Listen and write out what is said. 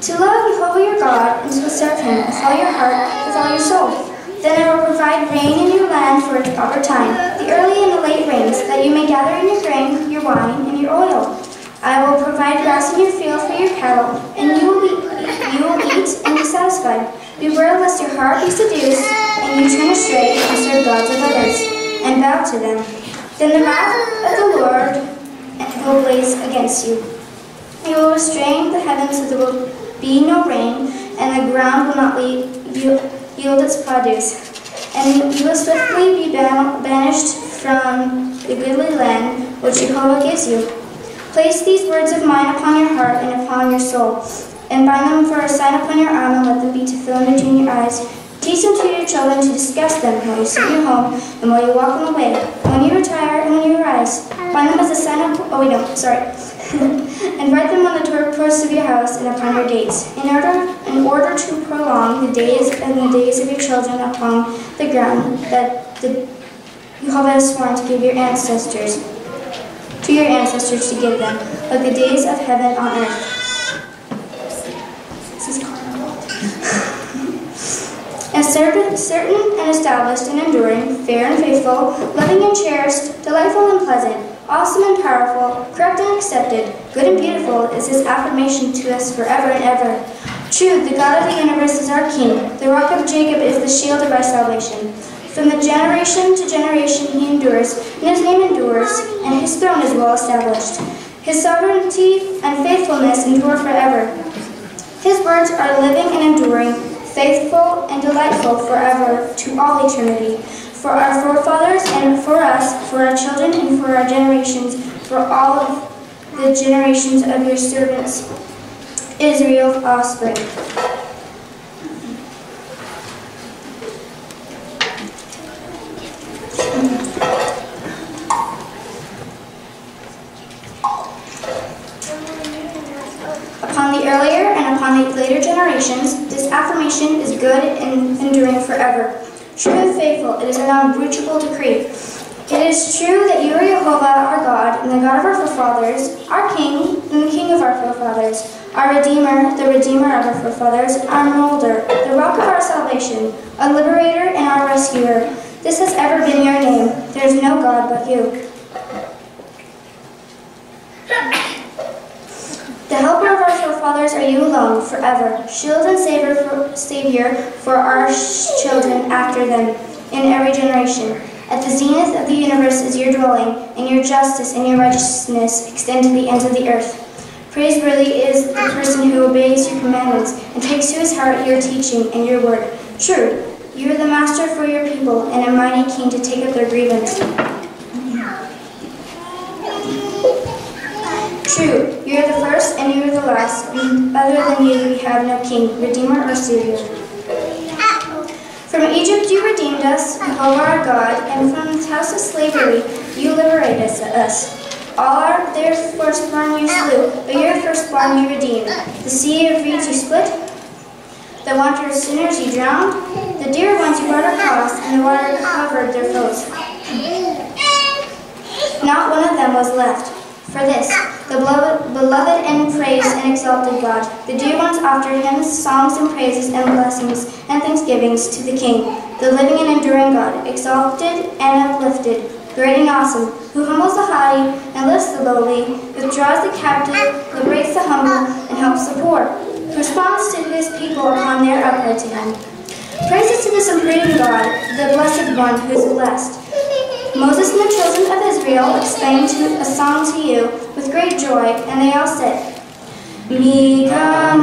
to love Jehovah your God and to serve him with all your heart, with all your soul. Then I will provide rain in your land for its proper time, the early and the late rains, that you may gather in your grain, your wine, and your oil. I will provide grass in your field for your cattle, and you will, be, you will eat and be satisfied. Beware lest your heart be seduced, and you turn astray and serve gods of others, and bow to them. Then the wrath of the Lord will blaze against you. He will restrain the heavens so there will be no rain, and the ground will not yield its produce. And you will swiftly be banished from the goodly land which Jehovah gives you. Place these words of mine upon your heart and upon your soul, and bind them for a sign upon your arm, and let them be tefillin between your eyes. Teach them to your children to discuss them while you sit your home and while you walk on the way, when you retire and when you rise. Bind them as a sign of, oh wait, no, sorry. And write them on the doorposts of your house and upon your gates, in order, in order to prolong the days and the days of your children upon the ground that the Jehovah has sworn to give your ancestors, to your ancestors to give them, like the days of heaven on earth. As certain, certain and established and enduring, fair and faithful, loving and cherished, delightful and pleasant, awesome and powerful, correct and accepted, good and beautiful is his affirmation to us forever and ever. True, the God of the universe is our King. The rock of Jacob is the shield of our salvation. From the generation to generation he endures, and his name endures, and his throne is well established. His sovereignty and faithfulness endure forever. His words are living and enduring, faithful and delightful forever to all eternity. For our forefathers and for us, for our children and for our generations, for all of the generations of your servants, Israel's offspring. Upon the earlier and upon the later generations, this affirmation is good and enduring forever. True and faithful, it is an unbreachable decree. It is true that you are Jehovah, our God, and the God of our forefathers, our King, and the King of our forefathers, our Redeemer, the Redeemer of our forefathers, our Molder, the Rock of our salvation, our Liberator and our Rescuer. This has ever been your name. There is no God but you. The helper of our forefathers forever, shield and savior for, savior for our children after them, in every generation. At the zenith of the universe is your dwelling, and your justice and your righteousness extend to the ends of the earth. Praiseworthy is the person who obeys your commandments and takes to his heart your teaching and your word. True, you are the master for your people and a mighty king to take up their grievance. True, you are the first and you are the last, and other than you we have no king, redeemer, or savior. From Egypt you redeemed us, Jehovah our God, and from the house of slavery you liberated us. All our, their firstborn you slew, but your firstborn you redeemed. The sea of reeds you split, the wanderer sinners you drowned, the dear ones you brought across, and the water covered their foes. Not one of them was left. For this, the beloved, and praised and exalted God, the dear ones offer hymns, songs and praises and blessings and thanksgivings to the King, the living and enduring God, exalted and uplifted, great and awesome, who humbles the haughty and lifts the lowly, withdraws the captive, liberates the humble, and helps the poor, who responds to his people upon their upright to him. Praises to the supreme God, the blessed one who is blessed. Moses and the children of Israel exclaimed a song to you with great joy, and they all said, Mika